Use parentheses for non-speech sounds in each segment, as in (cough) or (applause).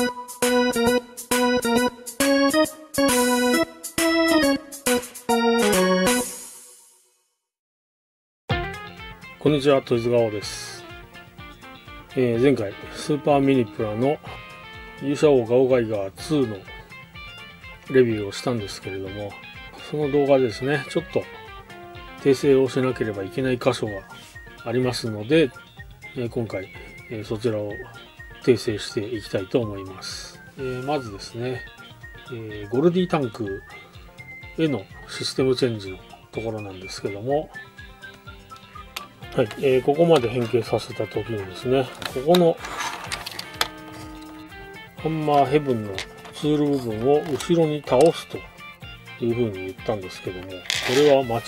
こんにちは、トイズガオです。えー前回、スーパーミニプラの勇者王ガオガイガー2のレビューをしたんですけれども、その動画ですね、ちょっと訂正をしなければいけない箇所がありますので、えー今回、えーそちらを訂正していきたいと思います。えーまずですね、えーゴルディタンクへのシステムチェンジのところなんですけども、はい、えーここまで変形させた時にですね、ここのハンマーヘブンのツール部分を後ろに倒すというふうに言ったんですけども、これは間違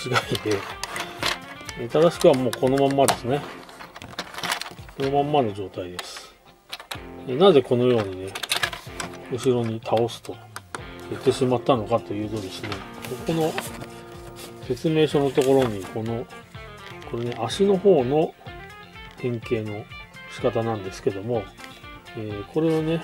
いで、正しくはもうこのまんまですね。このまんまの状態です。えなぜこのようにね、後ろに倒すと言ってしまったのかというとですね、ここの説明書のところにこのこれね、足の方の変形の仕方なんですけども、えーこれをね、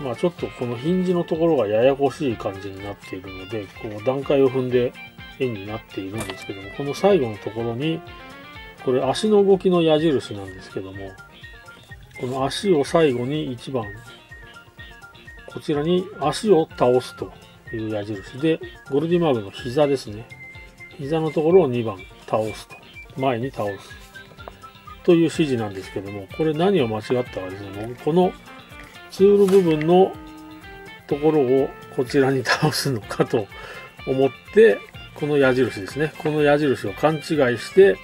まあちょっとこのヒンジのところがややこしい感じになっているので、こう段階を踏んで円になっているんですけども、この最後のところに、これ足の動きの矢印なんですけども、この足を最後に1番、こちらに足を倒すという矢印で、ゴルディマーグの膝ですね。膝のところを2番倒すと。前に倒す。という指示なんですけども、これ何を間違ったかですね、もこのツール部分のところをこちらに倒すのかと思って、この矢印ですね。この矢印を勘違いして、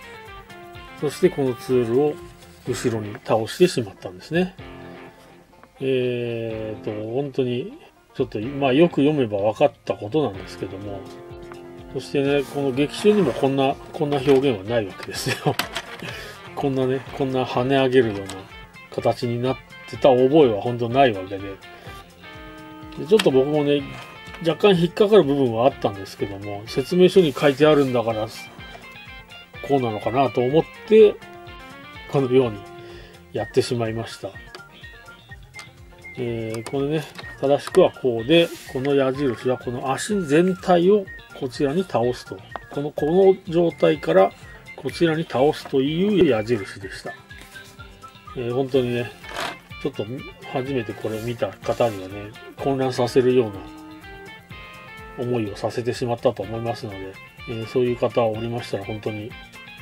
そしてこのツールを後ろに倒してしまったんですね。えーと、本当に、ちょっと、まあよく読めば分かったことなんですけども、そしてね、この劇中にもこんな、こんな表現はないわけですよ。(laughs) こんなね、こんな跳ね上げるような形になってた覚えは本当ないわけで。でちょっと僕もね、若干引っかかる部分はあったんですけども、説明書に書いてあるんだから、こうなのかなと思って、このようにやってしまいました。えーこれね、正しくはこうで、この矢印はこの足全体をこちらに倒すと。この、この状態からこちらに倒すという矢印でした。えー本当にね、ちょっと初めてこれを見た方にはね、混乱させるような思いをさせてしまったと思いますので、えーそういう方おりましたら本当に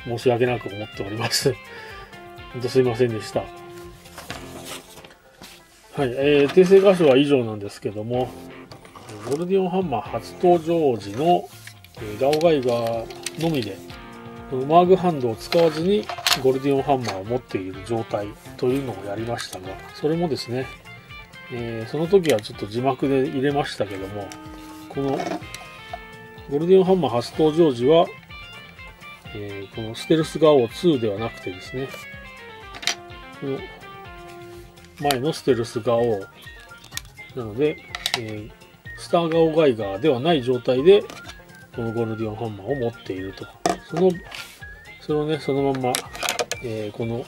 申し訳なく思っております。本当すいませんでした。はい、えー訂正箇所は以上なんですけども、ゴルディオンハンマー初登場時の、えーガオガイガーのみで、マーグハンドを使わずにゴルディオンハンマーを持っている状態というのをやりましたが、それもですね、えーその時はちょっと字幕で入れましたけども、このゴルディオンハンマー初登場時は、えーこのステルスガオ2ではなくてですね、の前のステルスガオなので、えースターガオガイガーではない状態で、このゴルディオンハンマーを持っていると。その、それをね、そのまま、えーこの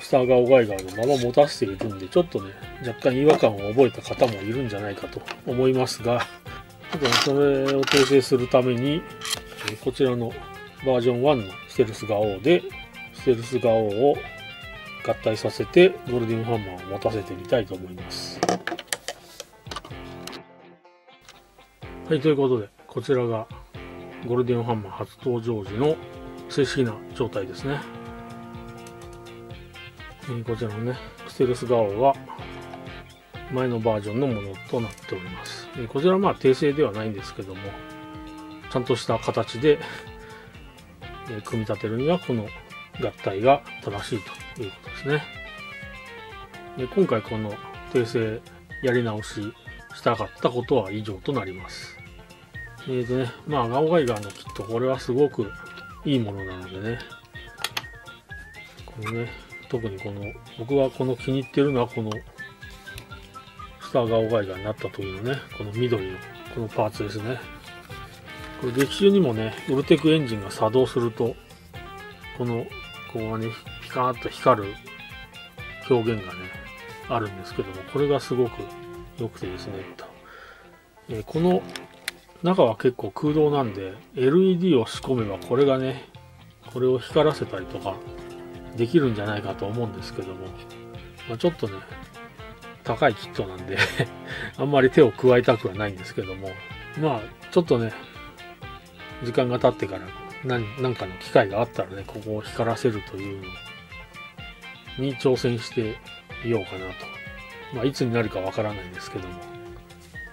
スターガオガイガーのまま持たせているんで、ちょっとね、若干違和感を覚えた方もいるんじゃないかと思いますが、ちょっとね、それを訂正するために、えこちらのバージョン1のステルスガオで、ステルスガオを合体させて、ゴールディオンハンマーを持たせてみたいと思います。はい、ということで、こちらがゴールディオンハンマー初登場時の正式な状態ですね。えこちらのね、ステルスガオは前のバージョンのものとなっております。えこちらはまあ訂正ではないんですけども、ちゃんとした形で、え組み立てるにはこの合体が正しいということですね。で今回この訂正やり直ししたかったことは以上となります。えーとね、まあ、ガオガイガーのキット、これはすごくいいものなのでね、このね、特にこの、僕はこの気に入ってるのはこの、スターガオガイガーになった時のね、この緑の、このパーツですね。これ劇中にもね、ウルテクエンジンが作動すると、この、ここがね、ピカーッと光る表現がね、あるんですけども、これがすごく良くてですね、えー、この中は結構空洞なんで、LED を仕込めばこれがね、これを光らせたりとかできるんじゃないかと思うんですけども、まあ、ちょっとね、高いキットなんで (laughs) あんまり手を加えたくはないんですけども、まあ、ちょっとね、時間が経ってから何何かの機会があったらね、ここを光らせるというのに挑戦してみようかなと。まあ、いつになるかわからないんですけども。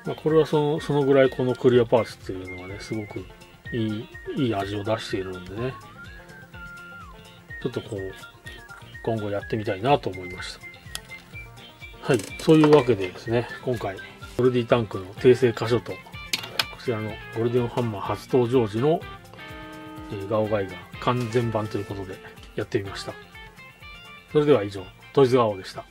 まあ、これはその、そのぐらいこのクリアパーツっていうのはね、すごくいい、いい味を出しているのでね、ちょっとこう、今後やってみたいなと思いました。はい。そういうわけでですね、今回、ゴルディタンクの訂正箇所と、こちらのゴルデンハンマー初登場時の、ガオガイが完全版ということでやってみました。それでは以上、トイズガオでした。